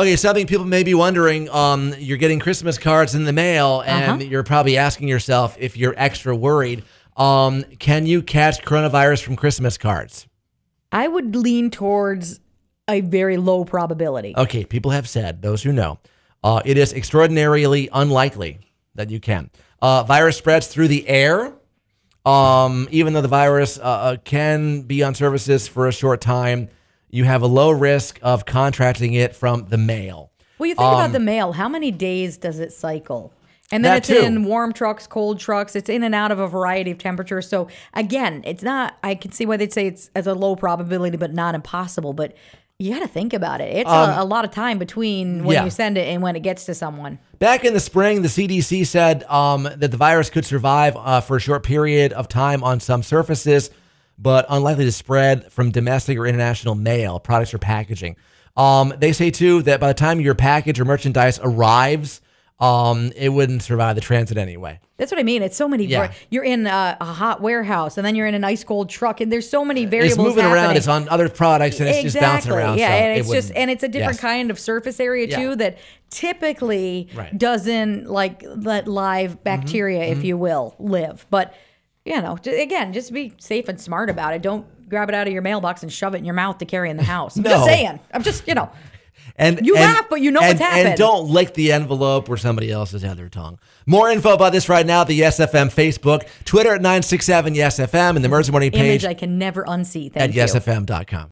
Okay, something people may be wondering. Um, you're getting Christmas cards in the mail, and Uh-huh. you're probably asking yourself if you're extra worried. Um, can you catch coronavirus from Christmas cards? I would lean towards a very low probability. Okay, people have said, those who know, uh, it is extraordinarily unlikely that you can. Uh, virus spreads through the air. Um, even though the virus uh, uh, can be on surfaces for a short time, you have a low risk of contracting it from the mail. Well, you think about the mail. How many days does it cycle? And then Um, it's too. in warm trucks, cold trucks. It's in and out of a variety of temperatures. So again, it's not. I can see why they'd say it's as a low probability, but not impossible. But you got to think about it. It's a, a lot of time between when Um, yeah. you send it and when it gets to someone. Back in the spring, the CDC said um, that the virus could survive uh, for a short period of time on some surfaces, but unlikely to spread from domestic or international mail, products, or packaging. Um, they say, too, that by the time your package or merchandise arrives, um, it wouldn't survive the transit anyway. That's what I mean. It's so many. Yeah. var- You're in a, a hot warehouse, and then you're in an ice cold truck, and there's so many variables. It's moving around, it's on other products, and it's just bouncing around. Yeah, so and it it's just and it's a different yes. kind of surface area Yeah. too that typically Right. doesn't like let live bacteria, Mm-hmm. if you will, live. But you know, again, just be safe and smart about it. Don't grab it out of your mailbox and shove it in your mouth to carry in the house. I'm No. just saying. I'm just you know. And You and- laugh, but you know and, what's happened. And don't lick the envelope where somebody else has had their tongue. More info about this right now: the Yes FM Facebook, Twitter at nine six seven Yes FM, and the Emergency Morning page Image I can never unsee. at Thank you. At yesfm.com.